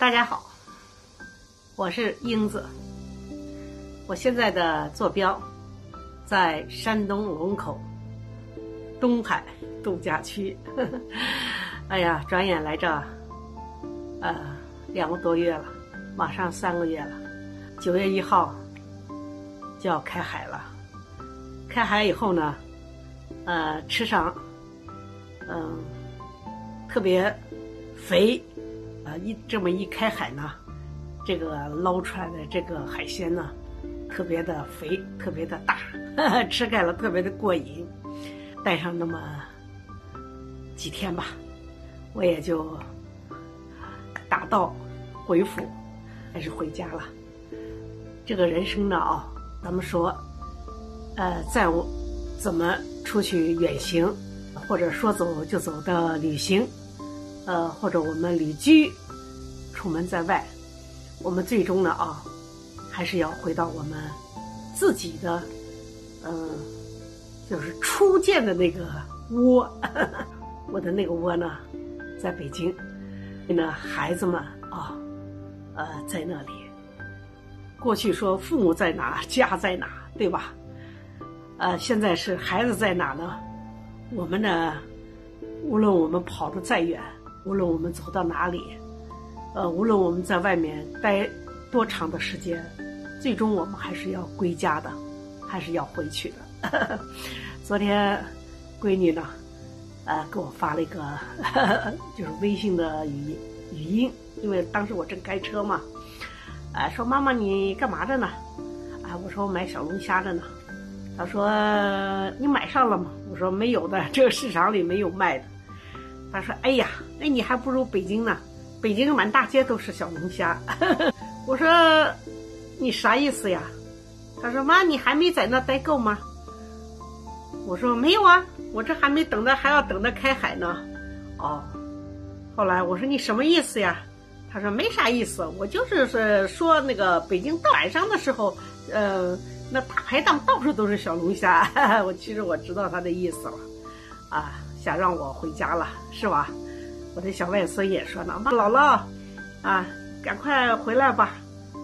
大家好，我是英子。我现在的坐标在山东龙口东海度假区。哎呀，转眼来这，呃，两个多月了，马上三个月了。九月一号就要开海了。开海以后呢，呃，吃上，嗯，特别肥。一这么一开海呢，这个捞出来的这个海鲜呢，特别的肥，特别的大，吃开了特别的过瘾。带上那么几天吧，我也就打道回府，还是回家了。这个人生呢，啊，咱们说，呃，在我怎么出去远行，或者说走就走的旅行。呃，或者我们旅居，出门在外，我们最终呢啊，还是要回到我们自己的，嗯，就是初见的那个窝。我的那个窝呢，在北京。那孩子们啊，呃，在那里。过去说父母在哪，家在哪，对吧？呃，现在是孩子在哪呢？我们呢，无论我们跑得再远。无论我们走到哪里，呃，无论我们在外面待多长的时间，最终我们还是要归家的，还是要回去的。昨天，闺女呢，呃，给我发了一个 就是微信的语语音，因为当时我正开车嘛，啊，说妈妈你干嘛着呢？啊，我说我买小龙虾着呢。她说你买上了吗？我说没有的，这个市场里没有卖的。他说：“哎呀，那你还不如北京呢，北京满大街都是小龙虾。”我说：“你啥意思呀？”他说：“妈，你还没在那待够吗？”我说：“没有啊，我这还没等着，还要等着开海呢。”哦，后来我说：“你什么意思呀？”他说：“没啥意思，我就是说说那个北京到晚上的时候，呃，那大排档到处都是小龙虾。我其实我知道他的意思了，啊。”想让我回家了，是吧？我的小外孙也说呢，妈姥姥，啊，赶快回来吧，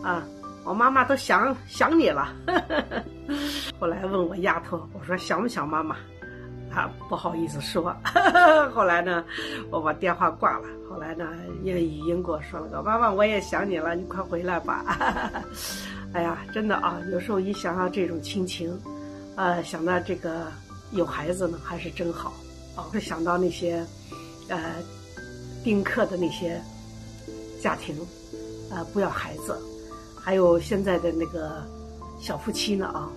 啊，我妈妈都想想你了。后来问我丫头，我说想不想妈妈？啊，不好意思说。后来呢，我把电话挂了。后来呢，用语音给我说了个，妈妈我也想你了，你快回来吧。哎呀，真的啊，有时候一想到这种亲情，呃，想到这个有孩子呢，还是真好。哦，会想到那些，呃，丁克的那些家庭，呃，不要孩子，还有现在的那个小夫妻呢啊，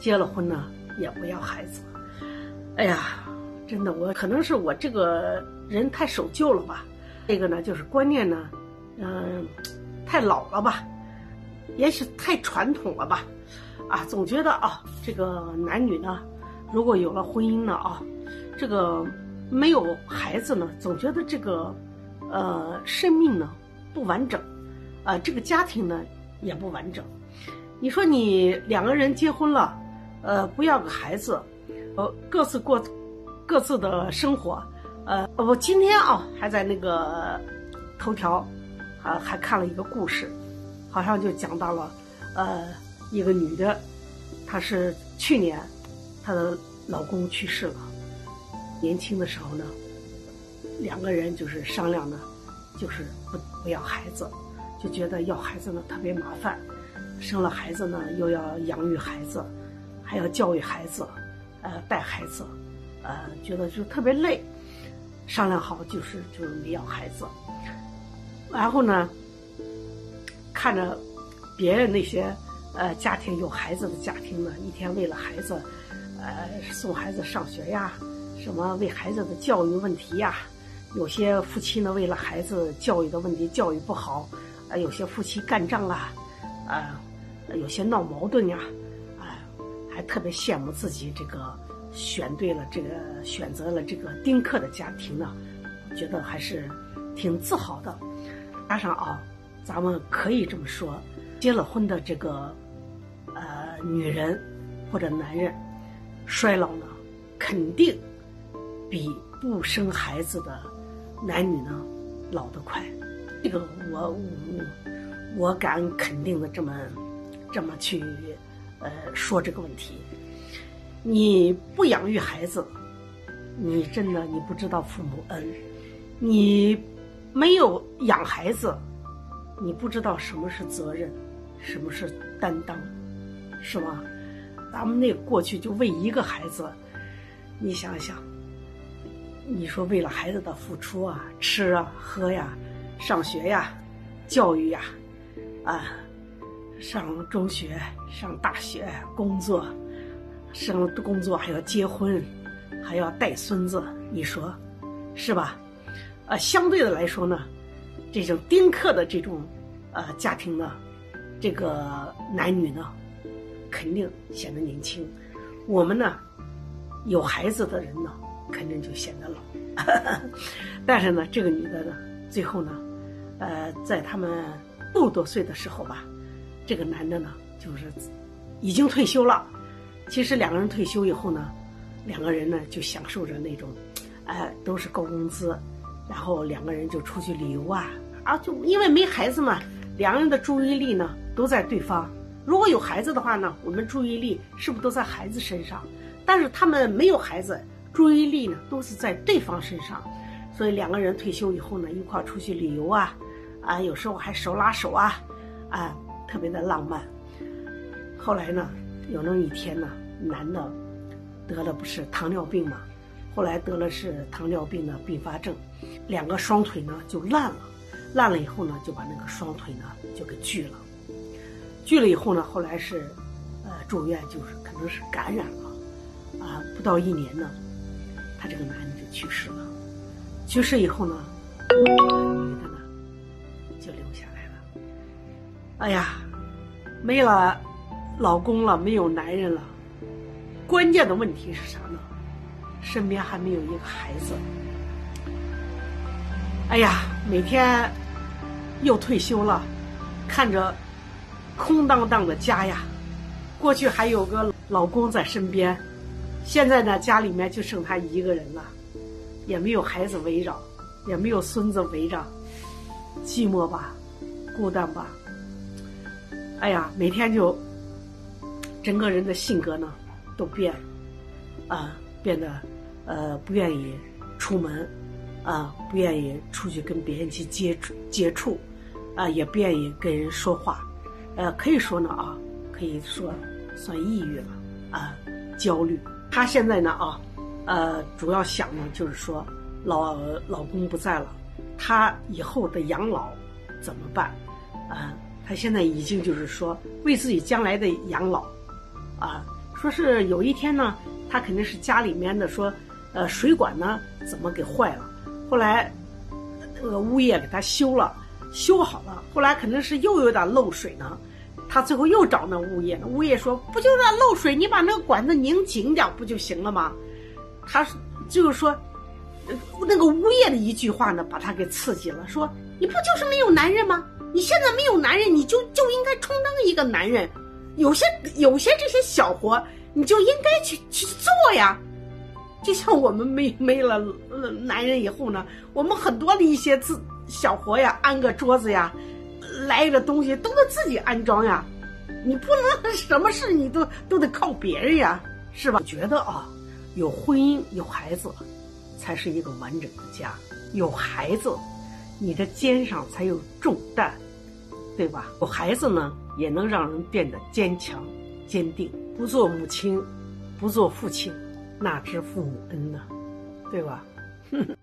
结了婚呢也不要孩子。哎呀，真的，我可能是我这个人太守旧了吧？这个呢，就是观念呢，嗯，太老了吧？也许太传统了吧？啊，总觉得啊，这个男女呢。如果有了婚姻呢啊，这个没有孩子呢，总觉得这个，呃，生命呢不完整，啊，这个家庭呢也不完整。你说你两个人结婚了，呃，不要个孩子，呃，各自过各自的生活，呃，我今天啊还在那个头条，啊还看了一个故事，好像就讲到了，呃，一个女的，她是去年。她的老公去世了，年轻的时候呢，两个人就是商量呢，就是不不要孩子，就觉得要孩子呢特别麻烦，生了孩子呢又要养育孩子，还要教育孩子，呃带孩子，呃觉得就特别累，商量好就是就没要孩子，然后呢，看着别人那些呃家庭有孩子的家庭呢，一天为了孩子。呃，送孩子上学呀，什么为孩子的教育问题呀？有些夫妻呢，为了孩子教育的问题，教育不好，啊，有些夫妻干仗啊，啊，有些闹矛盾呀，啊，还特别羡慕自己这个选对了这个选择了这个丁克的家庭呢，觉得还是挺自豪的。加上啊，咱们可以这么说，结了婚的这个呃女人或者男人。衰老呢，肯定比不生孩子的男女呢老得快。这个我我我敢肯定的这么这么去呃说这个问题。你不养育孩子，你真的你不知道父母恩；你没有养孩子，你不知道什么是责任，什么是担当，是吧？咱们那过去就为一个孩子，你想想，你说为了孩子的付出啊，吃啊，喝呀，上学呀，教育呀，啊，上中学、上大学、工作。生工作还要结婚，还要带孙子，你说是吧？呃，相对的来说呢，这种丁克的这种呃家庭呢，这个男女呢，肯定显得年轻。我们呢，有孩子的人呢，肯定就显得老。但是呢，这个女的呢，最后呢，呃，在他们六多岁的时候吧，这个男的呢，就是已经退休了。其实两个人退休以后呢，两个人呢就享受着那种，哎，都是高工资，然后两个人就出去旅游啊，啊，就因为没孩子嘛，两个人的注意力呢都在对方。如果有孩子的话呢，我们注意力是不是都在孩子身上？但是他们没有孩子，注意力呢都是在对方身上，所以两个人退休以后呢，一块出去旅游啊，啊，有时候还手拉手啊，啊，特别的浪漫。后来呢，有那么一天呢。男的得了不是糖尿病嘛，后来得了是糖尿病的并发症，两个双腿呢就烂了，烂了以后呢就把那个双腿呢就给锯了，锯了以后呢后来是呃住院，就是可能是感染了，啊不到一年呢，他这个男的就去世了，去世以后呢，女的呢就留下来了，哎呀，没了老公了，没有男人了。关键的问题是啥呢？身边还没有一个孩子。哎呀，每天又退休了，看着空荡荡的家呀。过去还有个老公在身边，现在呢，家里面就剩他一个人了，也没有孩子围绕，也没有孙子围着，寂寞吧，孤单吧。哎呀，每天就整个人的性格呢。都变，啊，变得，呃，不愿意出门，啊，不愿意出去跟别人去接触接触，啊，也不愿意跟人说话，呃，可以说呢啊，可以说算抑郁了，啊，焦虑。她现在呢啊，呃，主要想呢就是说，老老公不在了，她以后的养老怎么办？啊，她现在已经就是说为自己将来的养老，啊。说是有一天呢，他肯定是家里面的说，呃，水管呢怎么给坏了？后来，那个物业给他修了，修好了。后来肯定是又有点漏水呢，他最后又找那物业，物业说不就是漏水，你把那个管子拧紧点不就行了吗？他就是说，那个物业的一句话呢，把他给刺激了，说你不就是没有男人吗？你现在没有男人，你就就应该充当一个男人。有些有些这些小活，你就应该去去做呀。就像我们没没了男人以后呢，我们很多的一些自小活呀，安个桌子呀，来个东西都得自己安装呀。你不能 什么事你都都得靠别人呀，是吧？觉得啊，有婚姻有孩子，才是一个完整的家。有孩子，你的肩上才有重担。对吧？有孩子呢，也能让人变得坚强、坚定。不做母亲，不做父亲，哪知父母恩呢？对吧？哼